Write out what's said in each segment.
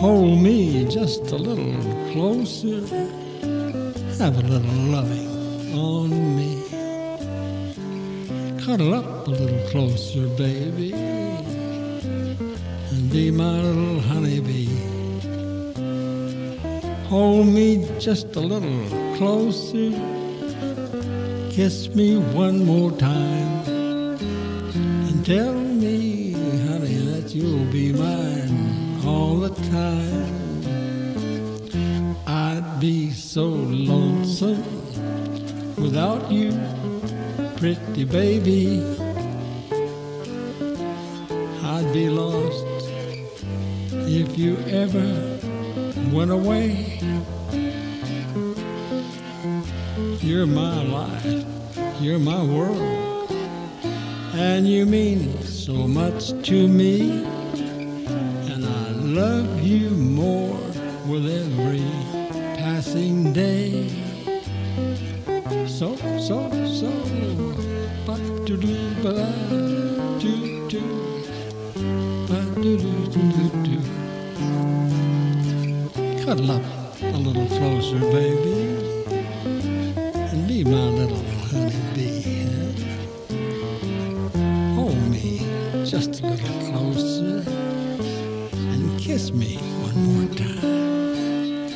Hold me just a little closer. Have a little loving on me. Cuddle up a little closer, baby. And be my little honeybee. Hold me just a little closer. Kiss me one more time. And tell me, honey, that you'll be mine time. I'd be so lonesome without you, pretty baby. I'd be lost if you ever went away. You're my life, you're my world, and you mean so much to me. Love you more with every passing day. So, so, so, ba do do do do, do do do do. Cuddle up a little closer, baby, and be my little honeybee. Hold me just a little closer kiss me one more time.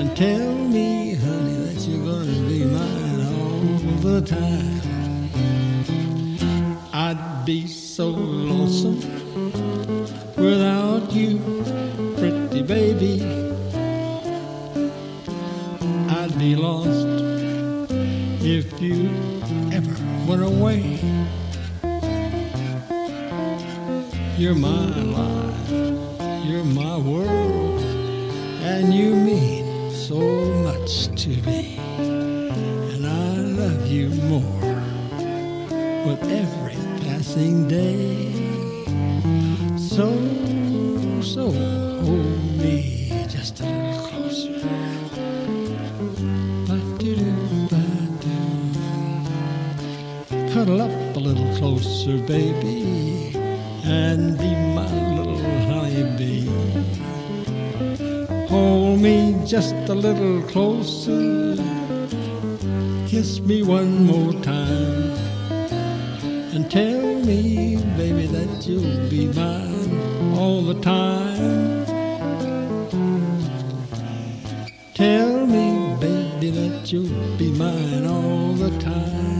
And tell me, honey, that you're gonna be mine all the time. I'd be so lonesome without you, pretty baby. I'd be lost if you ever went away. You're my life, you're my world, and you mean so much to me. And I love you more with every passing day. So, so hold me just a little closer. Cuddle up a little closer, baby, and be my me just a little closer, kiss me one more time, and tell me, baby, that you'll be mine all the time. Tell me, baby, that you'll be mine all the time.